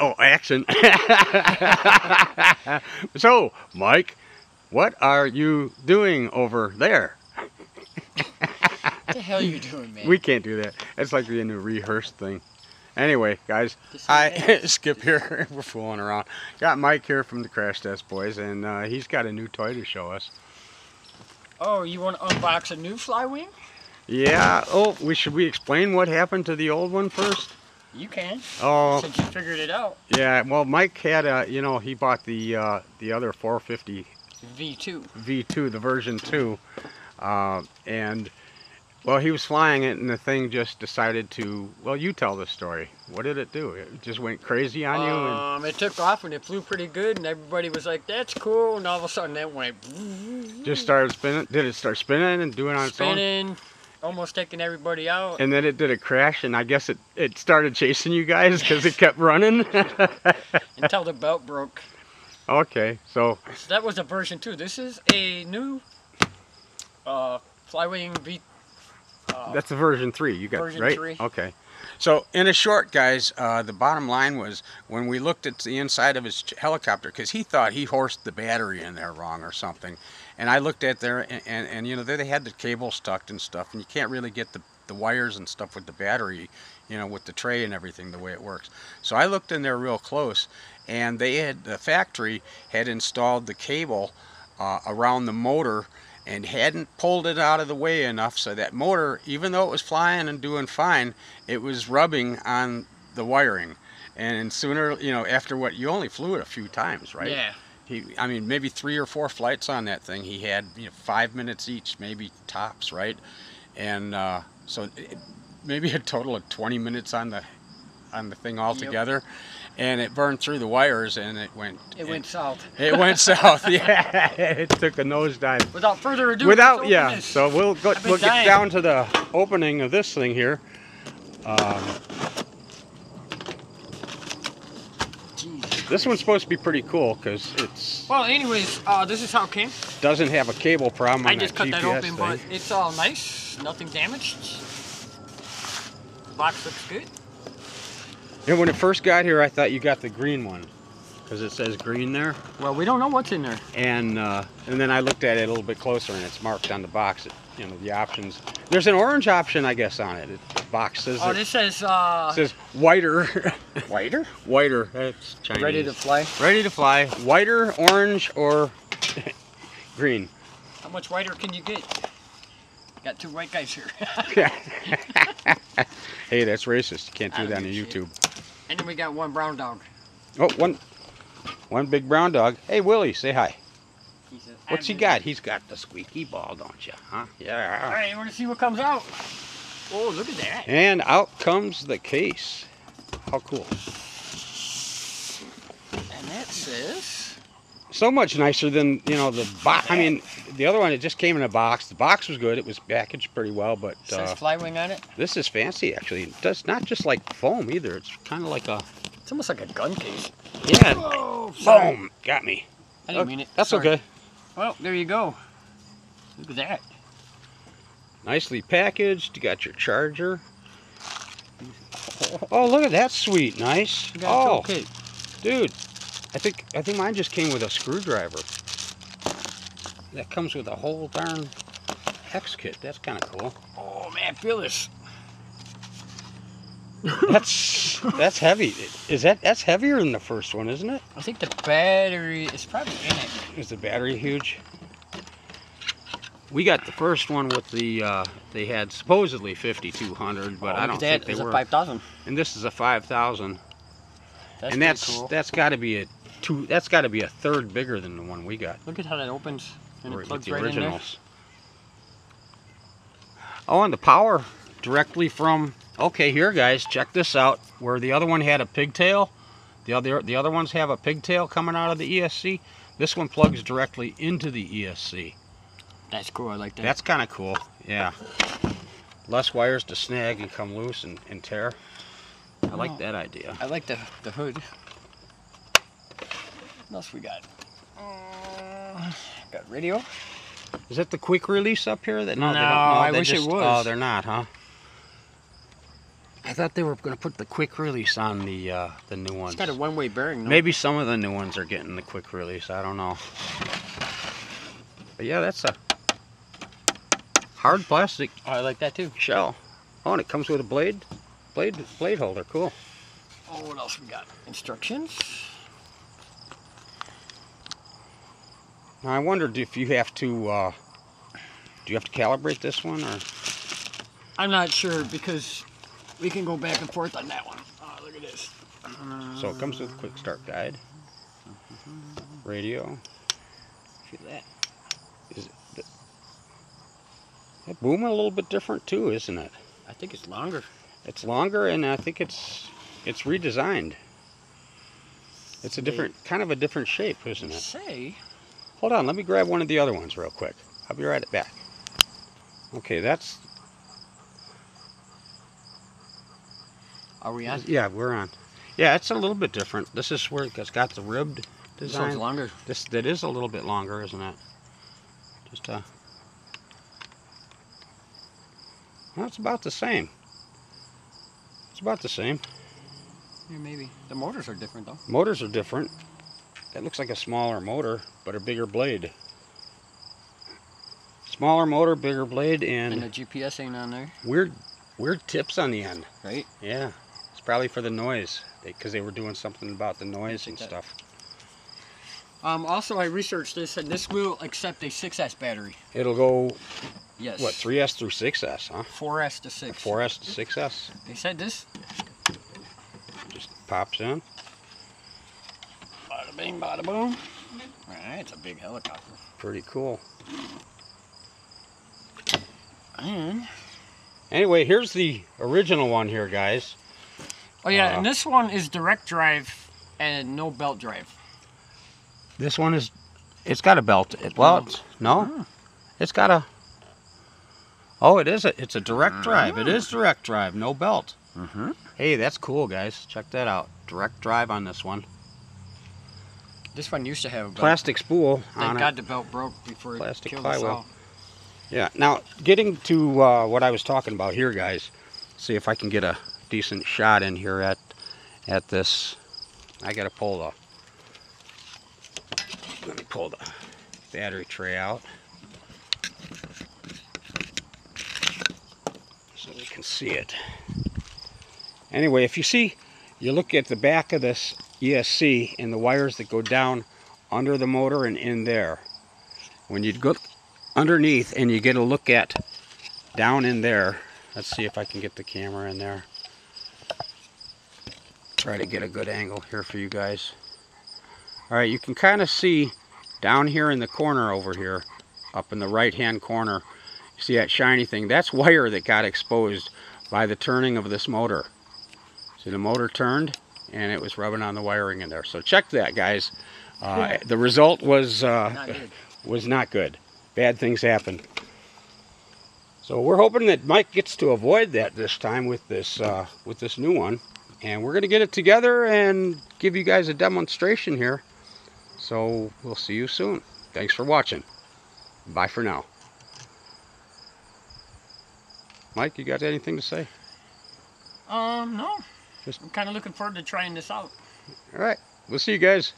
Oh, action. so, Mike, what are you doing over there? What the hell are you doing, man? We can't do that. It's like the a rehearsed thing. Anyway, guys, I skip here. We're fooling around. Got Mike here from the Crash Test Boys, and uh, he's got a new toy to show us. Oh, you want to unbox a new Flywing? Yeah. Oh, we should we explain what happened to the old one first? You can, Oh, since you figured it out. yeah. Well, Mike had a, you know, he bought the uh, the other 450 V2. V2, the version 2. Uh, and, well, he was flying it, and the thing just decided to, well, you tell the story. What did it do? It just went crazy on you? And, Um, it took off and it flew pretty good, and everybody was like, "That's cool." And all of a sudden, it went just started spinning? Did it start spinning and doing on its own? spinning, almost taking everybody out. And then it did a crash, and I guess it, it started chasing you guys because it kept running? until the belt broke. okay, so, So that was a version two. This is a new uh, Flywing V. Uh, That's a version three. You got Version right. three. Okay. So in a short, guys, uh, the bottom line was when we looked at the inside of his helicopter, because he thought he horsed the battery in there wrong or something, and I looked at there, and, and, and you know there they had the cable stuck and stuff, and you can't really get the the wires and stuff with the battery, you know, with the tray and everything the way it works. So I looked in there real close, and they had the factory had installed the cable uh, around the motor and hadn't pulled it out of the way enough so that motor, even though it was flying and doing fine, it was rubbing on the wiring. And sooner, you know, after what you only flew it a few times, right? Yeah. He, I mean, maybe three or four flights on that thing. He had, you know, five minutes each, maybe tops, right? And uh, so it, maybe a total of 20 minutes on the on the thing altogether. And it burned through the wires, and it went. It went south. It went south. Yeah, it took a nosedive. Without further ado, Without, let's yeah. this. So we'll go. We'll get down to the opening of this thing here. Um, this one's supposed to be pretty cool because it's Well, anyways, uh, this is how it came. doesn't have a cable problem on I just that cut that open, thing. but it's all nice. Nothing damaged. The Box looks good. And when it first got here, I thought you got the green one because it says green there. Well, we don't know what's in there. And uh, and then I looked at it a little bit closer, and it's marked on the box. It, you know the options. There's an orange option, I guess, on it. it the box says Oh, it, this says uh, says whiter, whiter. whiter. That's Chinese. Ready to fly. Ready to fly. Whiter, orange, or green. How much whiter can you get? Got two white guys here. hey, that's racist. You can't do that on give a. YouTube. And then we got one brown dog. Oh, one, one big brown dog. Hey, Willie, say hi. He says, What's he got? He's got the squeaky ball, don't you? Huh? Yeah. All right, we're gonna see what comes out. Oh, look at that. And out comes the case. How cool. And that says. So much nicer than, you know, the box. I mean, the other one, it just came in a box. The box was good. It was packaged pretty well, but Says uh, Flywing on it. this is fancy, actually. It does not just like foam either. It's kind of like a, It's almost like a gun case. yeah, sorry. boom. Got me. I didn't Oh, mean it. That's Sorry. okay. Well, there you go. Look at that. Nicely packaged. You got your charger. Oh, look at that sweet, nice. Oh, dude, I think I think mine just came with a screwdriver. That comes with a whole darn hex kit. That's kind of cool. Oh man, feel this. That's that's heavy. Is that that's heavier than the first one, isn't it? I think the battery is probably in it. Is the battery huge? We got the first one with the uh, they had supposedly 5200, but Oh, I don't at that. think they It's a 5000. And this is a 5000. That's and that's cool. that's got to be a two. That's got to be a third bigger than the one we got. Look at how that opens and or it plugs the right in there. originals. Oh, and the power directly from. Okay, here, guys, check this out. Where the other one had a pigtail, the other the other ones have a pigtail coming out of the ESC. This one plugs directly into the ESC. That's cool. I like that. That's kind of cool. Yeah. Less wires to snag and come loose and, and tear. I like Oh. that idea. I like the the hood. What else we got? Uh, got radio. Is that the quick release up here? That no, they No, don't, I wish it just- was. Oh, they're not, huh? I thought they were going to put the quick release on the uh, the new ones. It's got a one-way bearing. though. Maybe some of the new ones are getting the quick release. I don't know. But yeah, that's a hard plastic Oh, I like that too. shell. Oh, and it comes with a blade, blade, blade holder. Cool. Oh, what else we got? Instructions. Now I wondered if you have to, uh, do you have to calibrate this one or? I'm not sure because we can go back and forth on that one. Oh, look at this. So it comes with a quick start guide, radio. Feel that? Is it, that boom a little bit different too, isn't it? I think it's longer. It's longer and I think it's it's redesigned. It's a different kind of a different shape, isn't it? Say. Hold on, let me grab one of the other ones real quick. I'll be right back. Okay, that's Are we on? yeah, we're on. Yeah, it's a little bit different. This is where it's got the ribbed design. This one's longer. This that is a little bit longer, isn't it? Just uh Well, it's about the same. It's about the same. Yeah, maybe. The motors are different though. Motors are different. That looks like a smaller motor, but a bigger blade. Smaller motor, bigger blade, And and the GPS ain't on there, weird, weird tips on the end. right? Yeah, it's probably for the noise, because they, were doing something about the noise and that. stuff. Um, also, I researched this, and this will accept a 6S battery. It'll go Yes. what 3S through 6S, huh? 4S to 6. 4S to 6S. They said this. Just pops in. Bada bing, bada boom. Alright, it's a big helicopter. Pretty cool. And Anyway, here's the original one here, guys. oh yeah, Uh, and this one is direct drive and no belt drive. This one is, it's got a belt. It, well, it's, no, Oh. it's got a. Oh, it is a. It's a direct drive. It is direct drive, no belt. Mm-hmm. Hey, that's cool, guys. Check that out. Direct drive on this one. This one used to have a belt. Plastic spool Thank God it. the belt broke before it Plastic killed us all. Yeah. Now, getting to uh, what I was talking about here, guys. See if I can get a decent shot in here at at this. I gotta pull the. Let me pull the battery tray out. So we can see it. Anyway, if you see, you look at the back of this ESC and the wires that go down under the motor and in there. When you go underneath and you get a look at down in there, let's see if I can get the camera in there. Try to get a good angle here for you guys. All right, you can kind of see down here in the corner over here, up in the right hand corner, you see that shiny thing? That's wire that got exposed by the turning of this motor. See the motor turned and it was rubbing on the wiring in there. So check that guys. Uh, the result was uh, Not was not good. Bad things happen. So we're hoping that Mike gets to avoid that this time with this uh, with this new one, and we're gonna get it together and give you guys a demonstration here. So we'll see you soon. Thanks for watching. Bye for now. Mike, you got anything to say? Um, no. Just- I'm kind of looking forward to trying this out. All right, we'll see you guys.